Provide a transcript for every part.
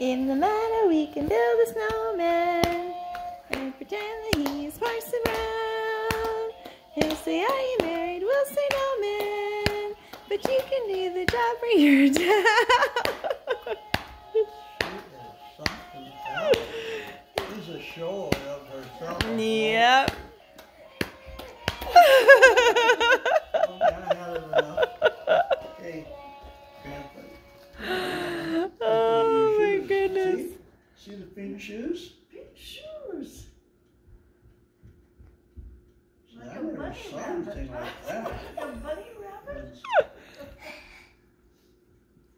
In the meadow we can build a snowman and pretend that he's Parson Brown. He'll say, Are you married? We'll say, No, man. But you can do the job for your dad. She's a show of herself. yep. the pink shoes? Pink shoes. Like I a never bunny saw rabbit. anything like that. A bunny rabbit?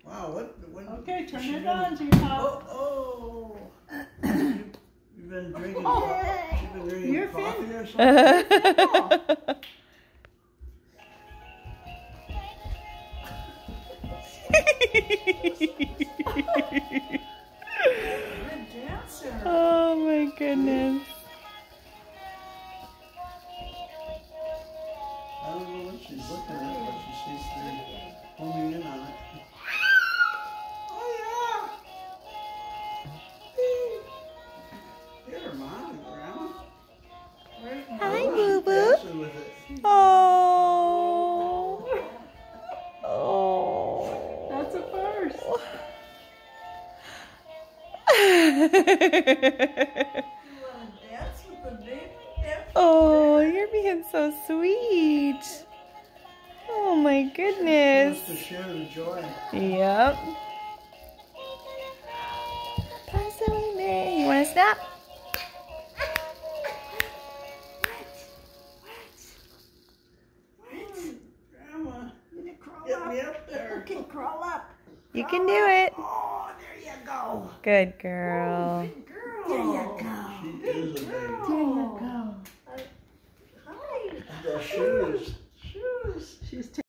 Wow, what, what? Okay, turn it been- on, G-Pop. Oh, oh. You- You've been drinking, co- she's been drinking You're coffee fin- or something? Good goodness. I don't know what she's looking at, but she sees me homing in on it. Oh, yeah. Here, Mom Grandma. Where's my- Hi, Oh, Boo Boo. dancing with it. Oh. Oh. That's a first. so sweet. Oh my Wants goodness. to share the joy. Yep. Possibly Mary. You want to stop? Grandma, Did it crawl get up? me up there. Okay, crawl up. You can do it. Oh, there you go. Good girl. Good girl. There you go. She is a baby. There you go. Hi. The shoes.